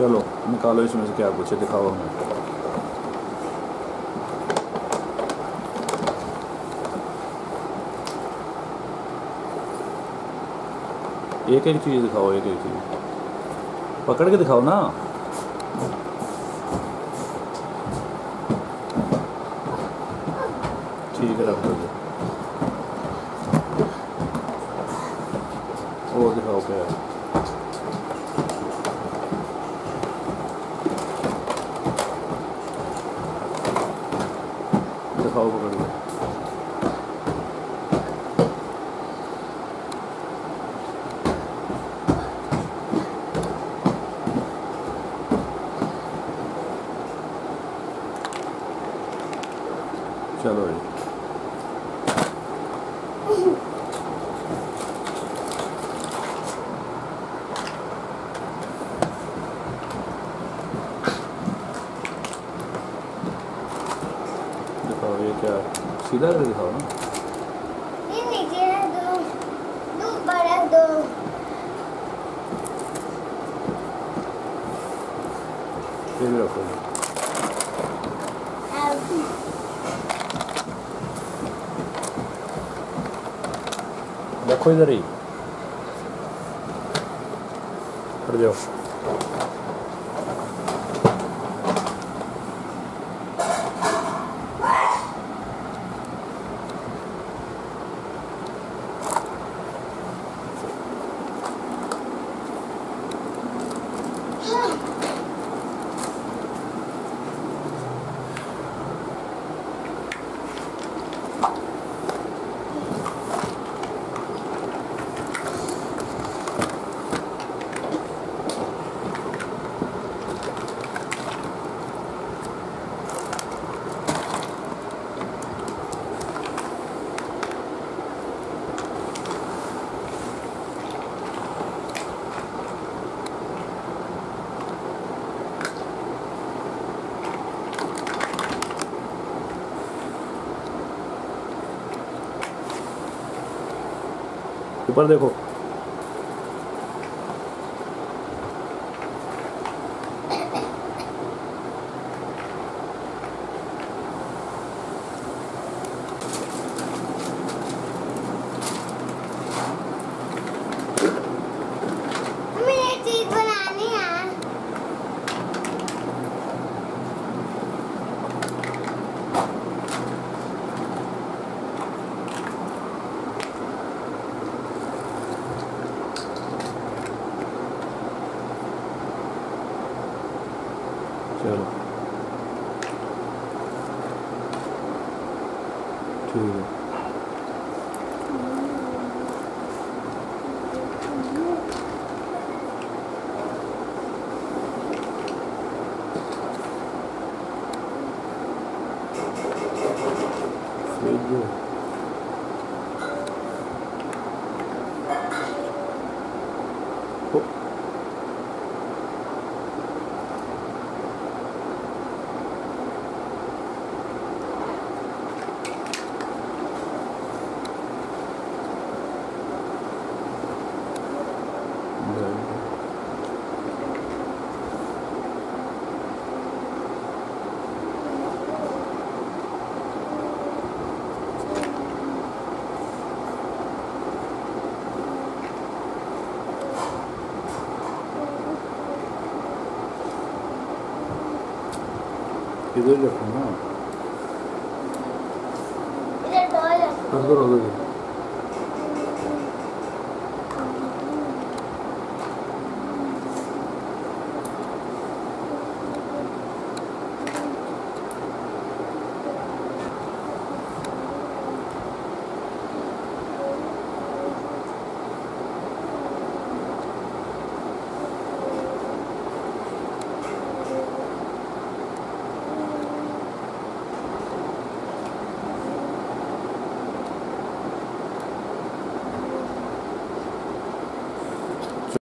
चलो, निकालो इसमें से क्या कुछ है दिखाओ हमें। एक एक चीज़ दिखाओ, एक एक चीज़। पकड़ के दिखाओ ना। ठीक है, रख दो वो दिखाओ क्या दिखाओ पकड़ के चलो जी। दिखाओ ये क्या? सीधा करके दिखाओ ना। ये नीचे दो दो बड़ा दो। ये भी रखो। जी। इधर ही। हट जाओ। ऊपर देखो। ठीक है फ्रिज इधर रखो ना इधर